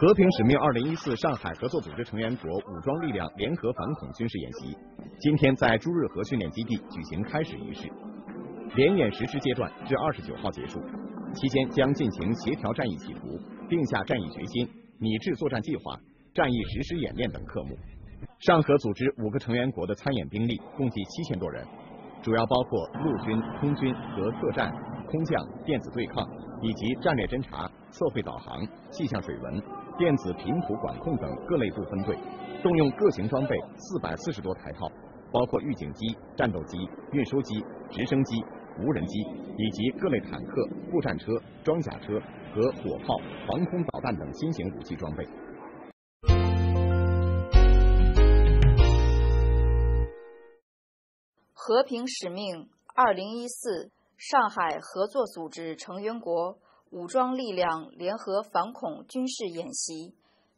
和平使命二零一四上海合作组织成员国武装力量联合反恐军事演习今天在朱日和训练基地举行开始仪式，联演实施阶段至二十九号结束，期间将进行协调战役企图、定下战役决心、拟制作战计划、战役实施演练等科目。上合组织五个成员国的参演兵力共计七千多人，主要包括陆军、空军和特战、空降、电子对抗以及战略侦察、测绘导航、气象水文。电子频谱管控等各类部分队，动用各型装备四百四十多台套，包括预警机、战斗机、运输机、直升机、无人机，以及各类坦克、步战车、装甲车和火炮、防空导弹等新型武器装备。和平使命二零一四上海合作组织成员国。武装力量联合反恐军事演习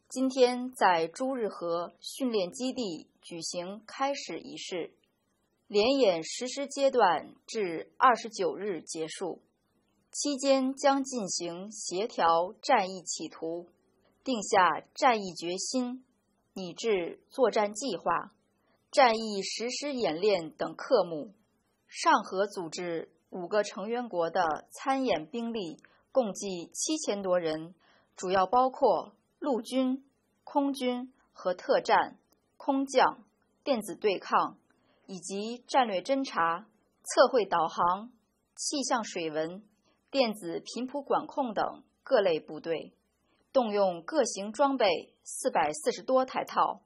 今天在朱日和训练基地举行开始仪式，联演实施阶段至二十九日结束，期间将进行协调战役企图，定下战役决心，拟制作战计划、战役实施演练等科目。上合组织五个成员国的参演兵力。共计七千多人，主要包括陆军、空军和特战、空降、电子对抗以及战略侦察、测绘导航、气象水文、电子频谱管控等各类部队，动用各型装备四百四十多台套，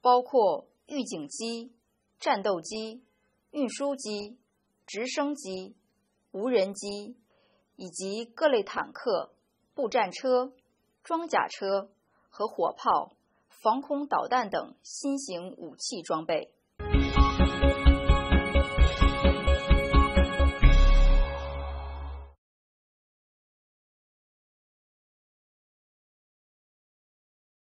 包括预警机、战斗机、运输机、直升机、无人机。以及各类坦克、步战车、装甲车和火炮、防空导弹等新型武器装备。